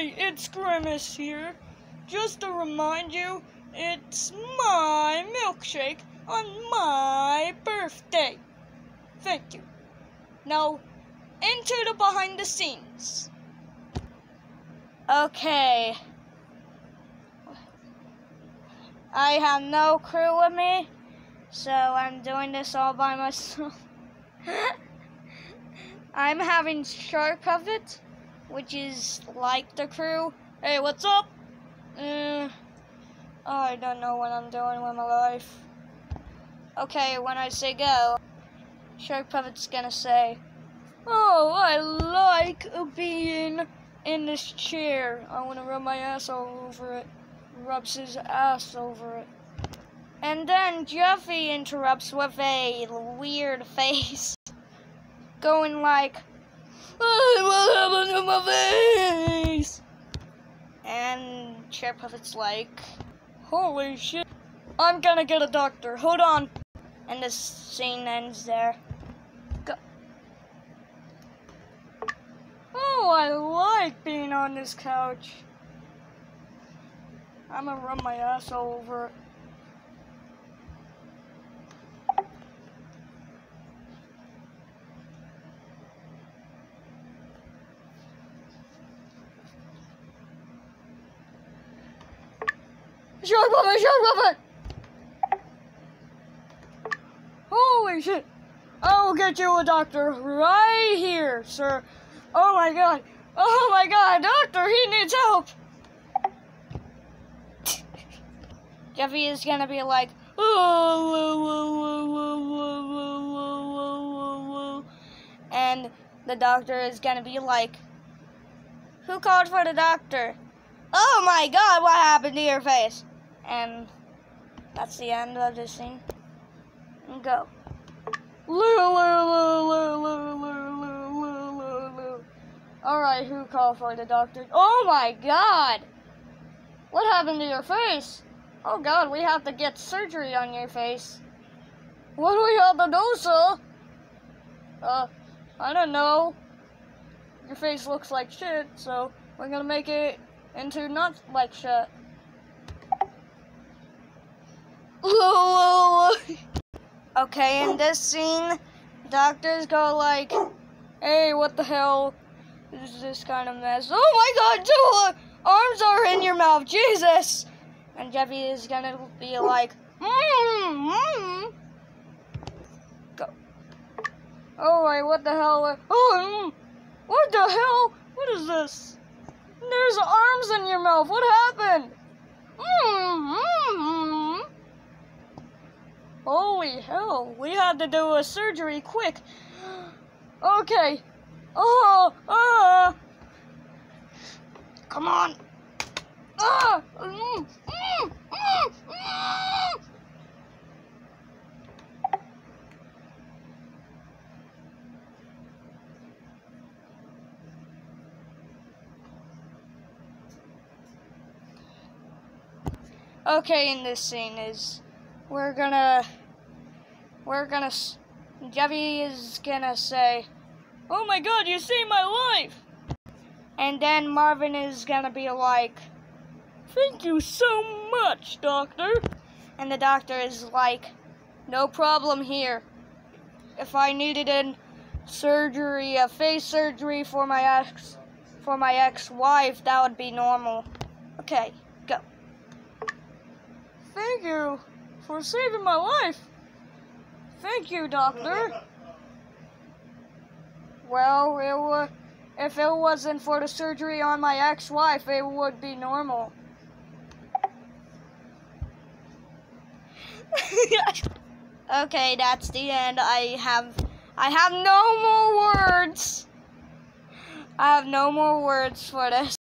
Hey, it's Grimace here. Just to remind you, it's my milkshake on my birthday. Thank you. Now, into the behind the scenes. Okay. I have no crew with me, so I'm doing this all by myself. I'm having Shark Puppet, which is like the crew. Hey, what's up? Uh, I don't know what I'm doing with my life. Okay, when I say go, Shark Puppet's gonna say, Oh, I like being in this chair. I wanna rub my ass all over it. Rubs his ass over it. And then Jeffy interrupts with a weird face. Going like, "Hey, what happened to my face? And Shark Puppet's like, Holy shit. I'm gonna get a doctor. Hold on. And the scene ends there. Go. Oh, I like being on this couch. I'm gonna run my ass all over it. Shark Puppet! Shark Puppet! Holy shit! I will get you a doctor right here, sir. Oh my god. Oh my god, doctor, he needs help. Jeffy is gonna be like, and the doctor is gonna be like, who called for the doctor? Oh my god, what happened to your face? And that's the end of the scene. And go. Alright, who called for the doctor? Oh my god! What happened to your face? Oh god, we have to get surgery on your face. What do we have to do, sir? Uh, I don't know. Your face looks like shit, so we're gonna make it into not like shit. okay, in this scene, doctors go like, "Hey, what the hell is this kind of mess? Oh my God, two arms are in your mouth, Jesus!" And Jeffy is gonna be like, "Hmm, hmm." Go. Right, what the hell? Oh, what the hell? What is this? There's arms in your mouth. What happened? Mm-hmm. Holy hell, we had to do a surgery quick. Okay. Oh, ah. Come on. Ah. Mm, mm, mm. Okay, in this scene is we're gonna we're gonna Jeffy is gonna say, "Oh my God, you saved my life!" And then Marvin is gonna be like, "Thank you so much, doctor." And the doctor is like, "No problem here. If I needed a surgery, a face surgery for my ex for my ex-wife, that would be normal." Okay, go. Thank you for saving my life. Thank you, doctor. Well, it wa if it wasn't for the surgery on my ex-wife, it would be normal. okay, that's the end. I have I have no more words. I have no more words for this.